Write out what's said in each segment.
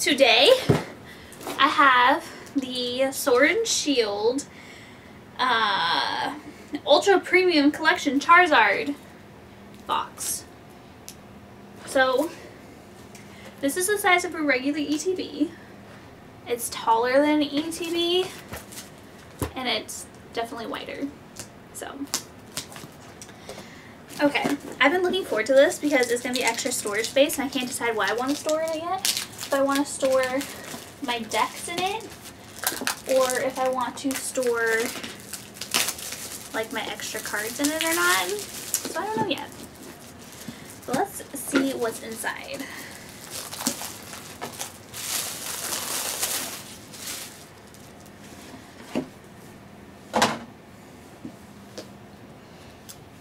today I have the Sword and Shield uh, Ultra Premium Collection Charizard box. So, this is the size of a regular ETB. It's taller than ETB, and it's definitely wider. So, okay. I've been looking forward to this because it's going to be extra storage space, and I can't decide what I want to store it yet. If I want to store my decks in it, or if I want to store like my extra cards in it or not. So I don't know yet. So let's see what's inside.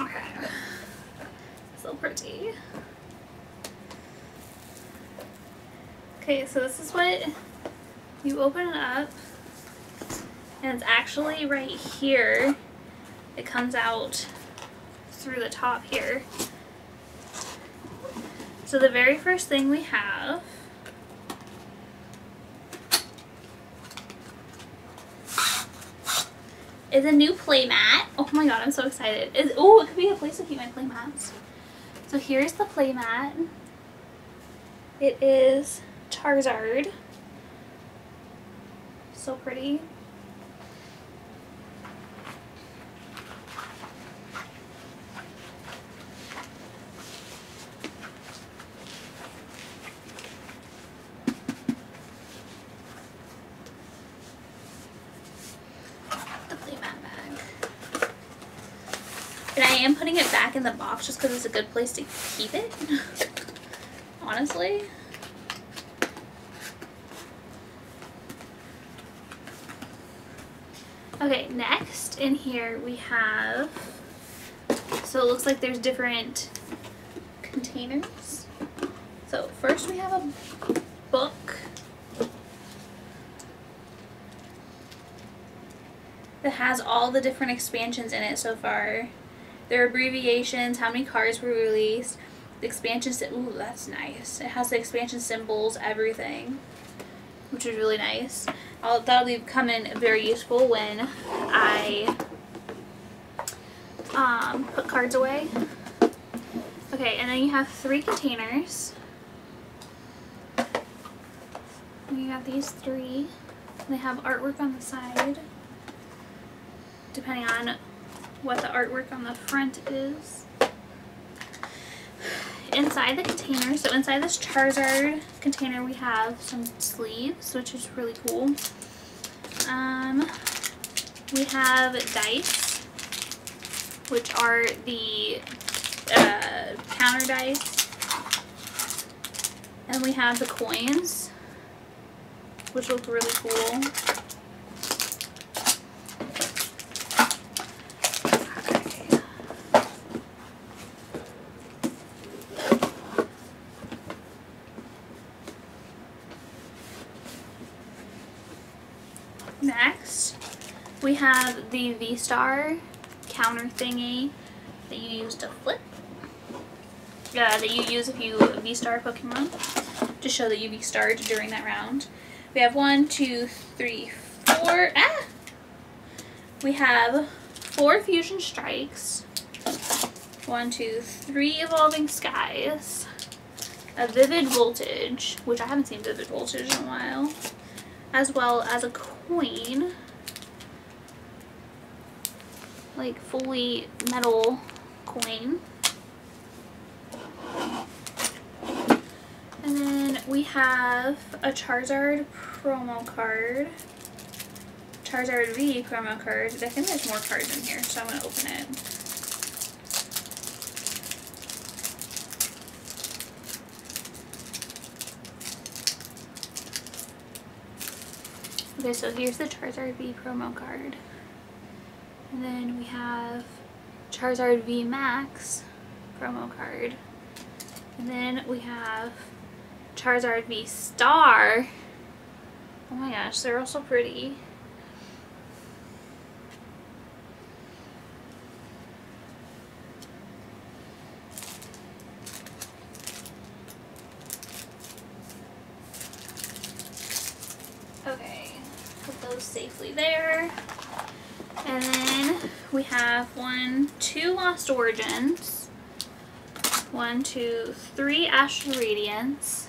Okay. So pretty. Okay, so this is what you open it up and it's actually right here. It comes out through the top here. So the very first thing we have is a new playmat. Oh my god, I'm so excited. oh, it could be a place to keep my playmats. So here's the playmat. It is Charizard. So pretty. And I am putting it back in the box just because it's a good place to keep it. Honestly. Okay, next in here we have, so it looks like there's different containers. So first we have a book that has all the different expansions in it so far. Their abbreviations, how many cards were released, the expansion, ooh, that's nice. It has the expansion symbols, everything, which is really nice. I'll, that'll be come in very useful when I um, put cards away. Okay, and then you have three containers. You got these three. They have artwork on the side, depending on what the artwork on the front is. Inside the container, so inside this Charizard container we have some sleeves, which is really cool. Um, we have dice, which are the uh, counter dice. And we have the coins, which look really cool. Next, we have the V-Star counter thingy that you use to flip. Uh, that you use if you V-Star Pokemon to show that you V-Starred during that round. We have one, two, three, four. Ah! We have four Fusion Strikes. One, two, three Evolving Skies. A Vivid Voltage, which I haven't seen Vivid Voltage in a while. As well as a coin. Like fully metal coin. And then we have a Charizard promo card. Charizard V promo card. I think there's more cards in here, so I'm going to open it. Okay, so here's the Charizard V promo card. And then we have Charizard V Max promo card. And then we have Charizard V Star. Oh my gosh, they're all so pretty. Okay, put those safely there. And then we have one, two Lost Origins, one, two, three Astral Radiance,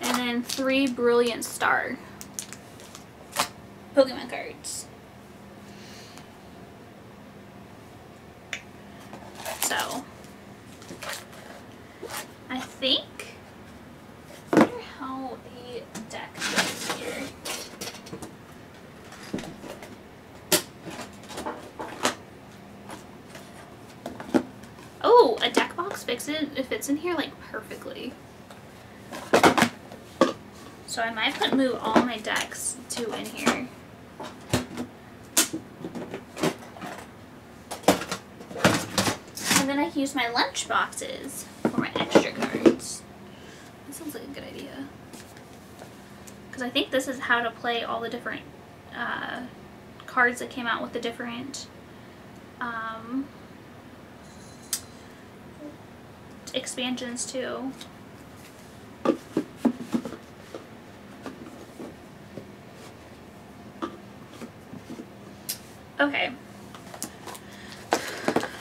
and then three Brilliant Star Pokemon cards. So, I think, I wonder how the deck goes here. Oh, a deck it. It fits in here like perfectly. So I might put move all my decks to in here. And then I can use my lunch boxes for my extra cards. That sounds like a good idea. Because I think this is how to play all the different uh, cards that came out with the different um, expansions too. Okay.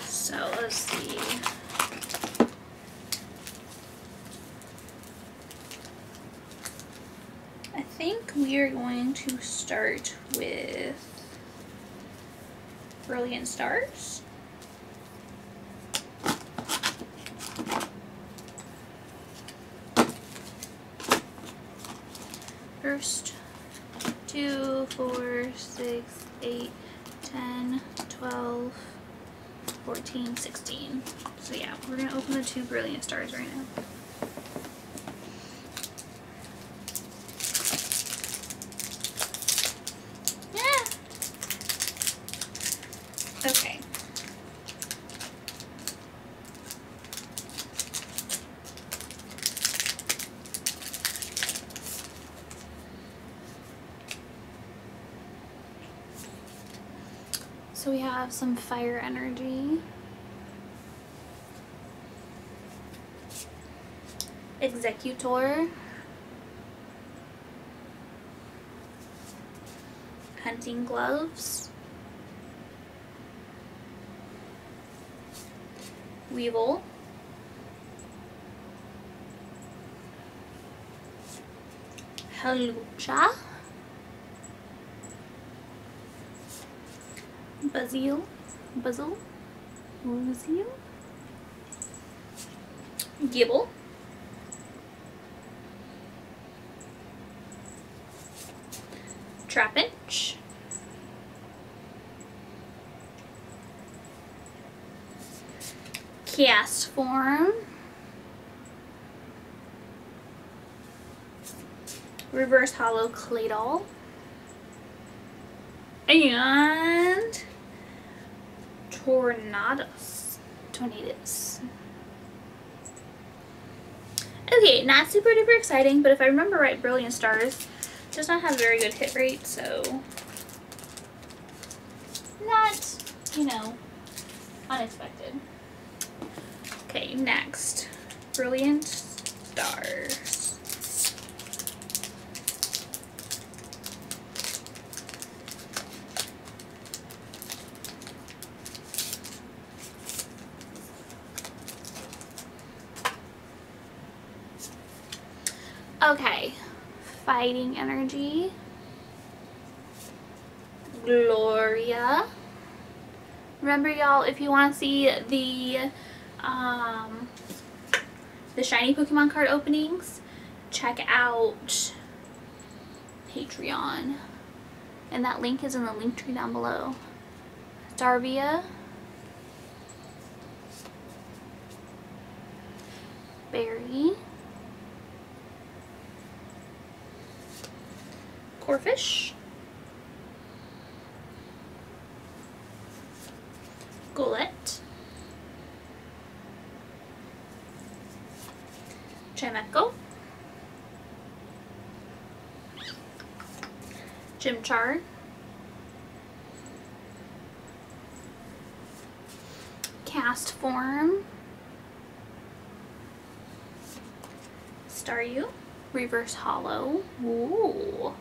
So let's see. I think we are going to start with Brilliant Stars. First, two, four, six, eight, 10, 12, 14, 16. So yeah, we're going to open the two Brilliant Stars right now. Yeah. Okay. So we have some fire energy. Executor. Hunting gloves. Weavile. Hawlucha. Bazil, Basil, Bazil, Gible, Trapinch, Castform, Reverse Holo Claydol, and Tornadus. Tornadus. Okay, not super duper exciting, but if I remember right, Brilliant Stars does not have a very good hit rate, so not, you know, unexpected. Okay, next. Brilliant Stars. Okay, fighting energy. Gloria. Remember y'all, if you want to see the um, the shiny Pokemon card openings, check out Patreon. And that link is in the link tree down below. Darvia. Corphish. Golett. Chimecho. Chimchar. Castform. Staryu. Reverse Holo. Ooh.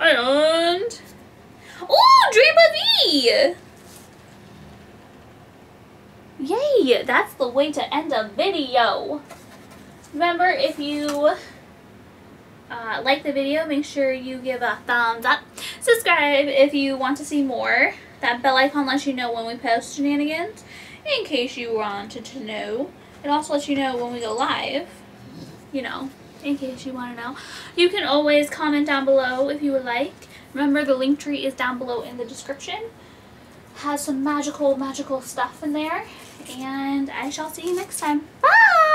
And oh, Dream of E! Yay! That's the way to end a video. Remember, if you uh, like the video, make sure you give a thumbs up. Subscribe if you want to see more. That bell icon lets you know when we post shenanigans, in case you wanted to know. It also lets you know when we go live, you know, in case you want to know. You can always comment down below if you would like. Remember, the link tree is down below in the description. Has some magical, magical stuff in there. And I shall see you next time. Bye!